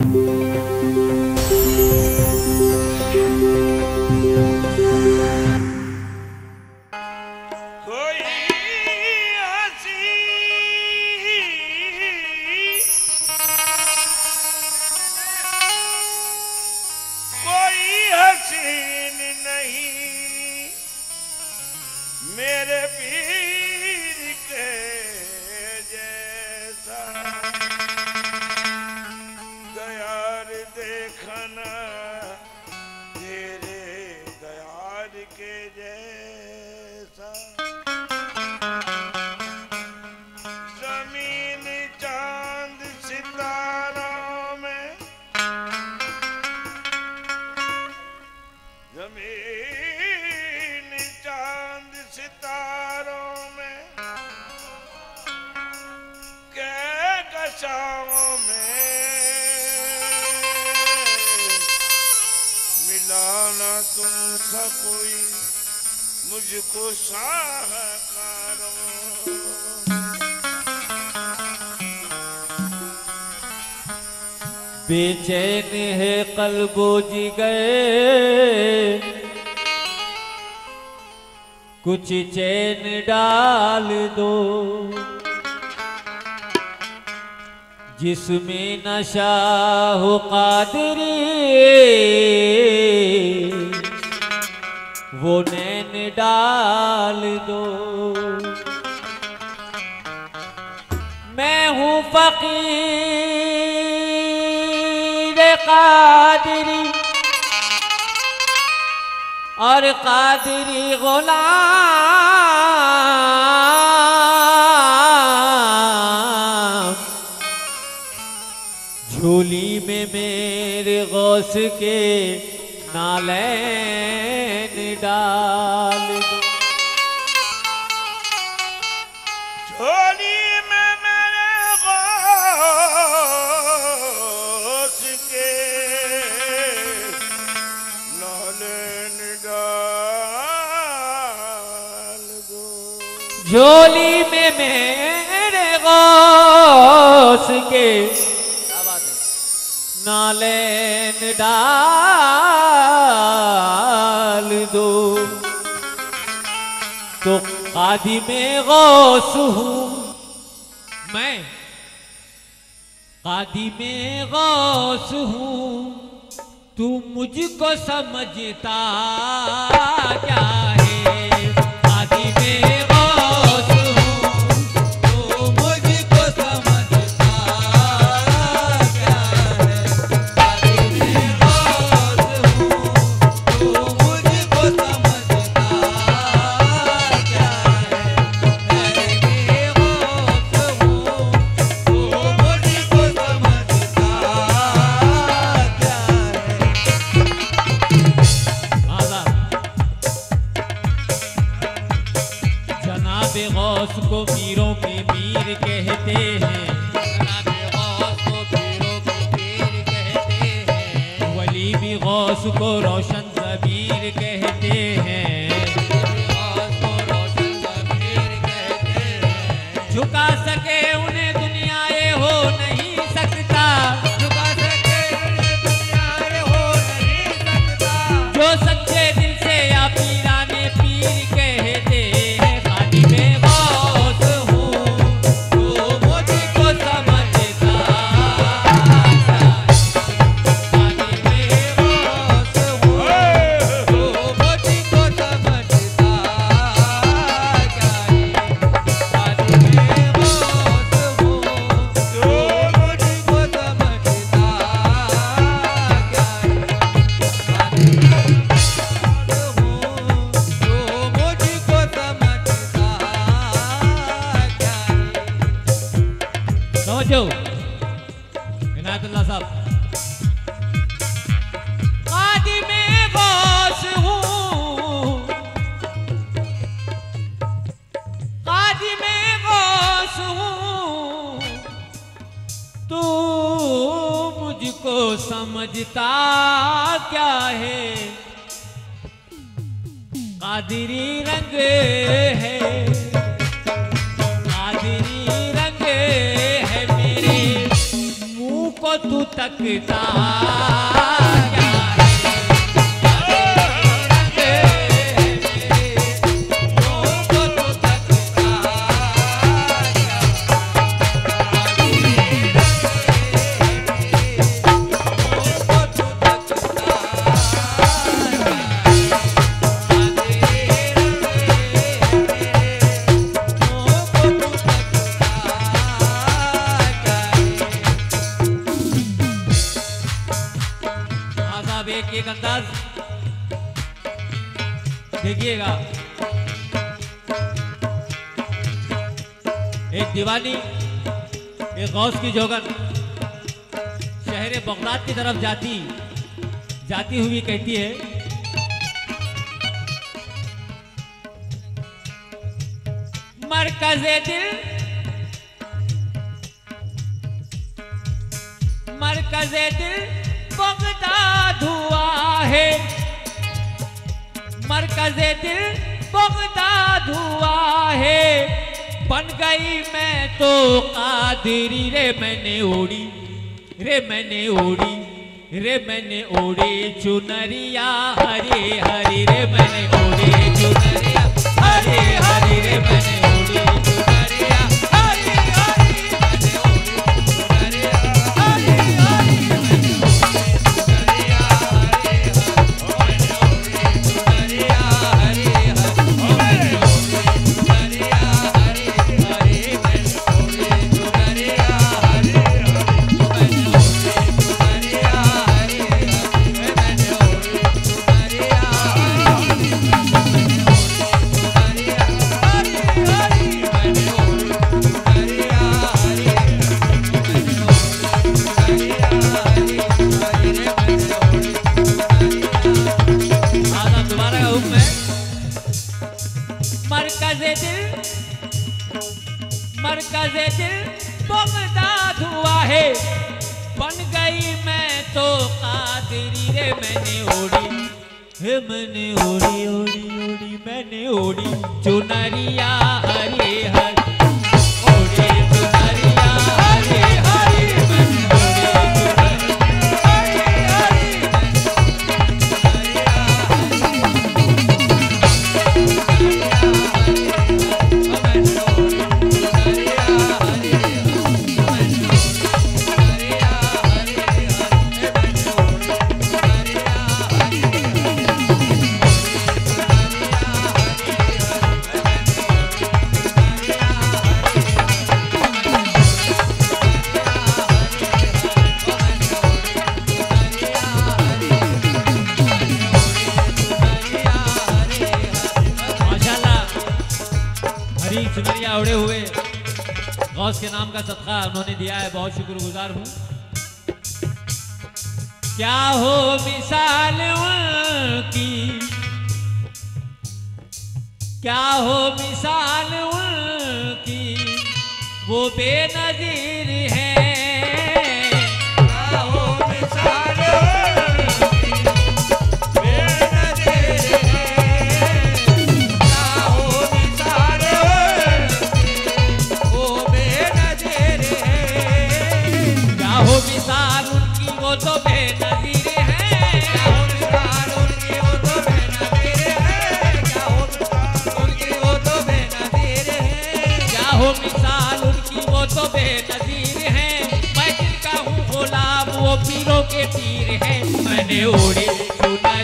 कोई सितारों में, के कशाओं में मिलाना तुमसा कोई, मुझको शाहकारों बेचैन है कल्बो जी गए कुछ चैन डाल दो। जिसमें नशा हो कादरी, वो नैन डाल दो। मैं हूँ फकीर कादरी। और कादरी गुलाम। झोली में मेरे गौस के नालैन डाल झोली झोली में मेरे गौस के नालैन डाल दो। तो कादी में गौस हूँ मैं। कादी में गौस हूँ। तू मुझको समझता क्या को रोशन है समझो साहब कादी में गौस हूँ कादी में गौस हूँ तू मुझको समझता क्या है कादिरी रंग है तू तकता एक दीवानी, एक गौस की जोगन। शहर बगदाद की तरफ़ जाती जाती हुई कहती है, मरकज दिल मरकज दिल बगदाद हुआ है। मरकज दिल बगदाद हुआ है। बन गई मैं तो कादरी। रे मैंने ओढ़ी, रे मैंने ओढ़ी, रे मैंने ओढ़ी चुनरिया। हरे हरे, रे मैंने ओढ़ी चुनरिया। हरे हरे, रे मैंने मैंने ओढ़ी ओढ़ी ओढ़ी मैंने ओढ़ी। चुनरिया बहुत शुक्रगुजार हूँ। क्या हो मिसाल उनकी? क्या हो मिसाल उनकी? वो बेनजीर मैंने ओढ़ी चुनरिया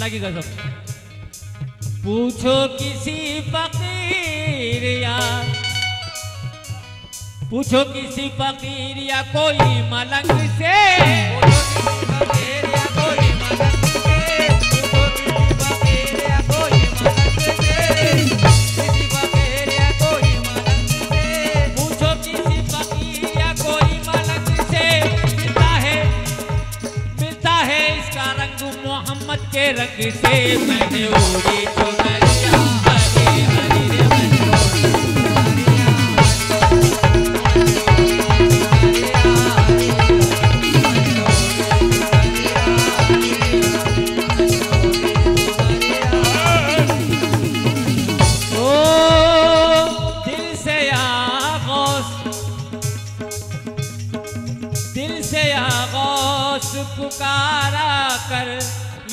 अल्लाह की गजब। पूछो किसी फकीर या पूछो किसी फकीर या कोई मलंग से। पूछो किसी फकीर के रंग से मैंने उड़ी तो मैं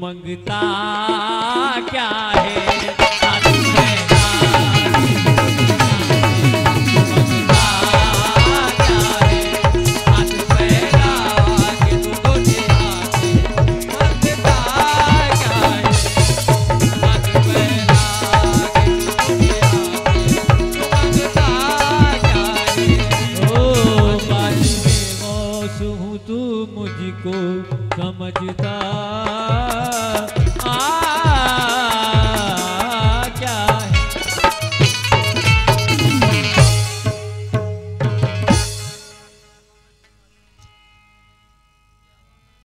मंगता क्या है?